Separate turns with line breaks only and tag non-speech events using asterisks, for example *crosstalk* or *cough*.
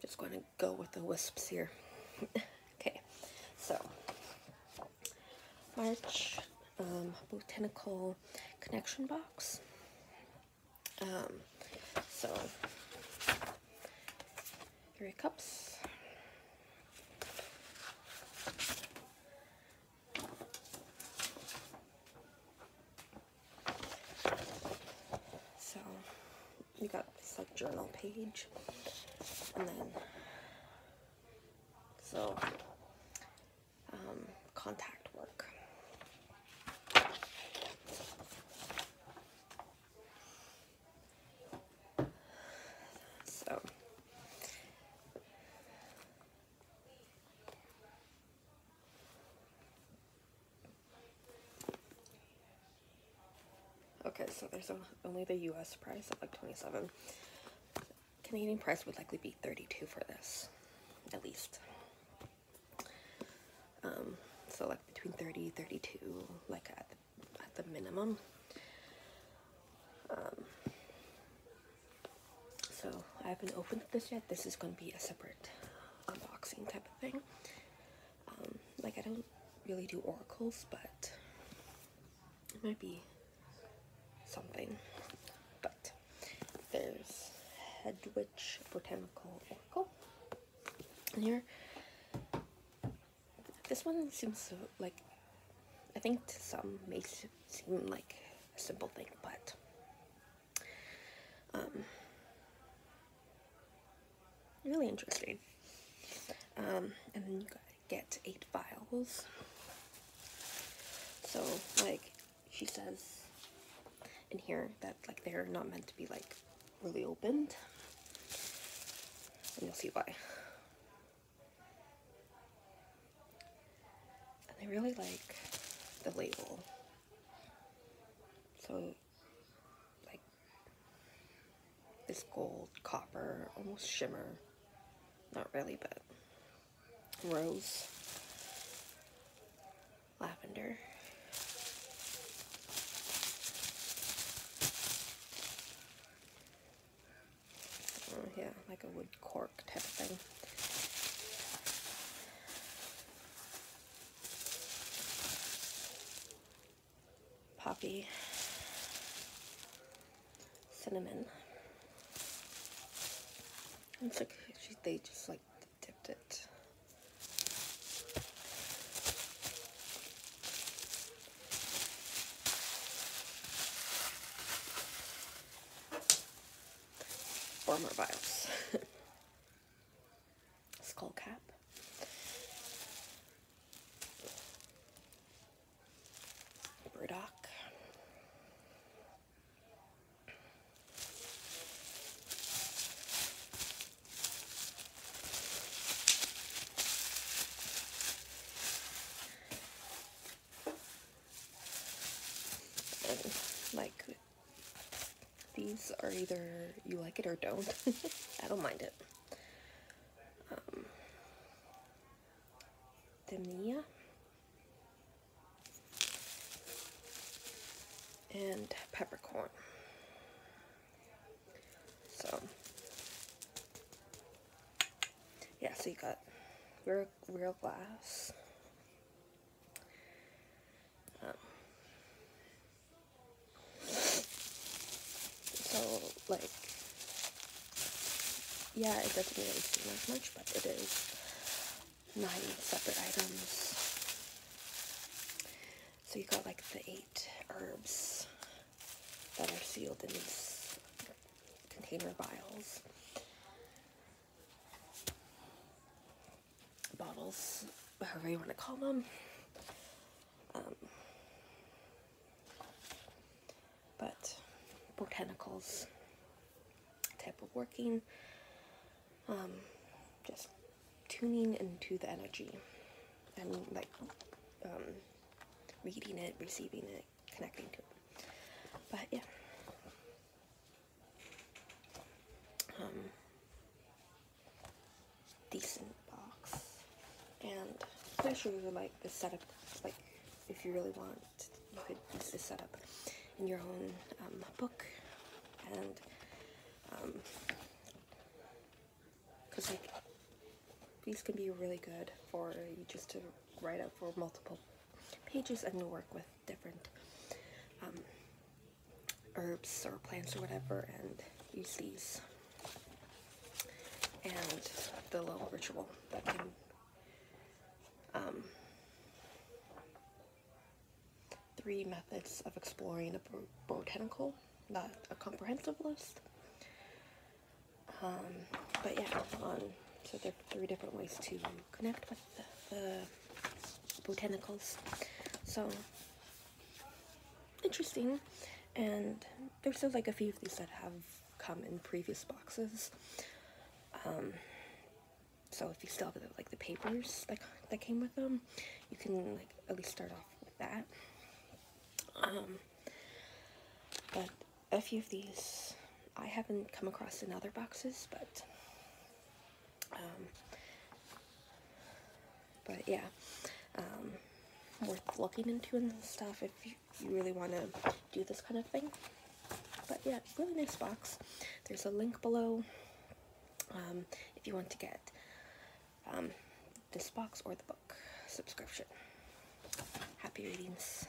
just going to go with the wisps here. *laughs* okay, so March um, Botanical Connection Box. Um, so, three cups. So, you got this like journal page, and then so um, contact work. So Okay, so there's only the US price of like 27. Canadian price would likely be 32 for this, at least. Um, so like between 30 32, like at the, at the minimum. Um, so I haven't opened this yet. This is going to be a separate unboxing type of thing. Um, like I don't really do oracles, but it might be something. Hedwig Botanical Oracle in here. This one seems so, like, I think to some may seem like a simple thing, but um, really interesting. Um, and then you get eight vials. So, like, she says in here that like they're not meant to be like really opened. You'll see why. And I really like the label. So like this gold, copper, almost shimmer. Not really, but rose, lavender. Oh, yeah, like a wood cork type of thing. Poppy, cinnamon. It's like she, they just like dipped it. Four more vials. *laughs* Skull cap. Burdock. And like these are either you like it or don't. *laughs* I don't mind it. Um, Damiana and peppercorn. So yeah, so you got real real glass. So like yeah it doesn't really seem like much but it is nine separate items. So you got like the eight herbs that are sealed in these container vials. Bottles however you want to call them. Um, but botanicals type of working. Um, just tuning into the energy. And like um, reading it receiving it connecting to it. But yeah. Um, decent box. And sure like the setup like if you really want you could use this setup in your own um, book and because like these can be really good for you just to write out for multiple pages and work with different um, herbs or plants or whatever and use these. And the little ritual that can um, three methods of exploring a botanical, not a comprehensive list. Um, but yeah, on so there are three different ways to connect with the, the botanicals. So interesting, and there's still like a few of these that have come in previous boxes. Um, so if you still have like the papers that that came with them, you can like at least start off with that. Um, but a few of these I haven't come across in other boxes, but um, but yeah, um, worth looking into and stuff if you, you really want to do this kind of thing. But yeah, really nice box. There's a link below um, if you want to get um, this box or the book subscription. Happy readings.